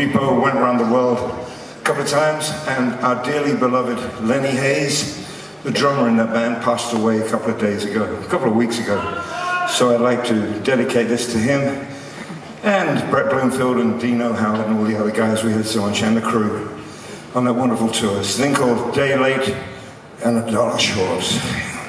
Depot went around the world a couple of times, and our dearly beloved Lenny Haze, the drummer in that band, passed away a couple of days ago, a couple of weeks ago. So I'd like to dedicate this to him and Brett Bloomfield and Dino Howard and all the other guys we had so much, and the crew on that wonderful tour. It's a thing called Day Late and the Dollar Short.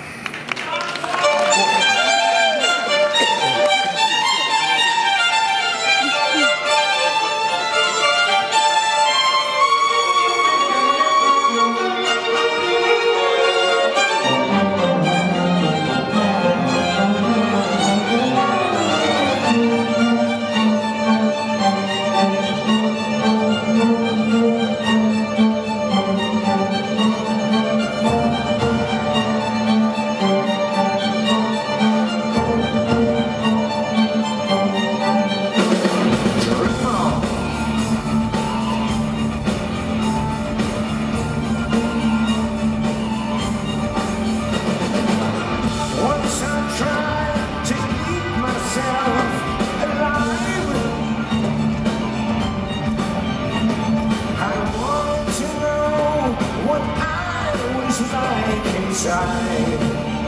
Like inside.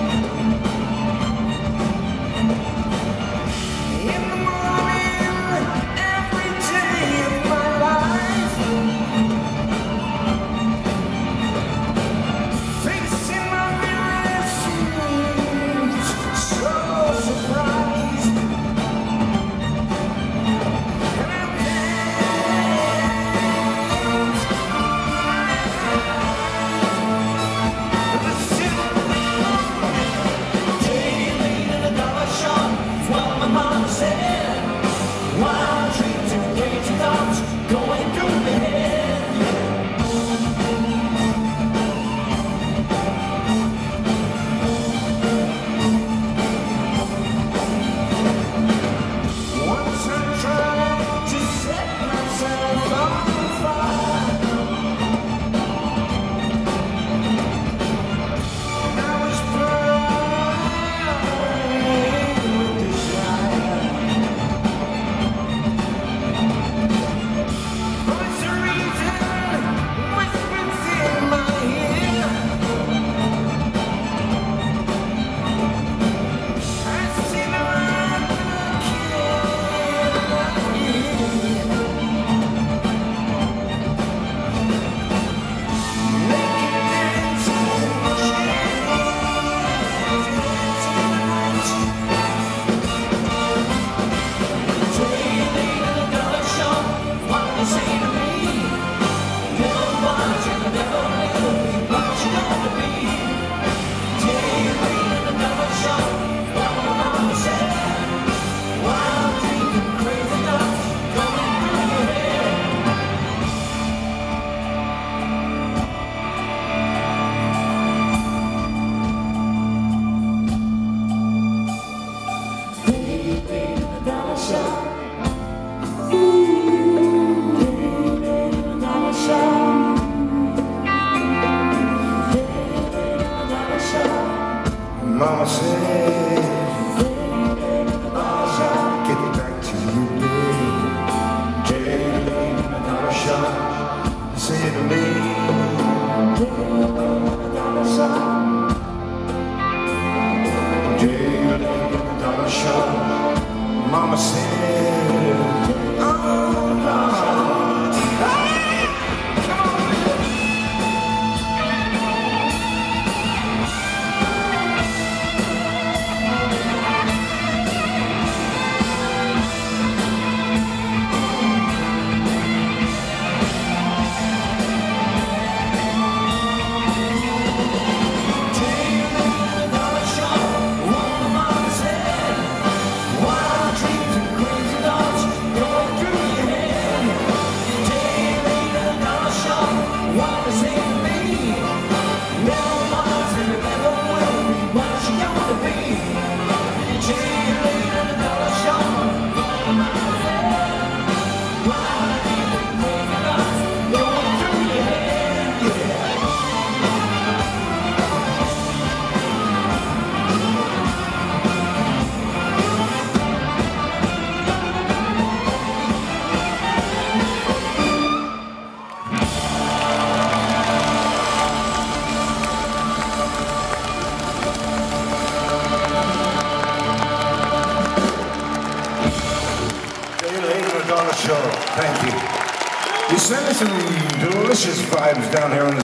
Yeah. Show. Thank you. You send me some delicious vibes down here in the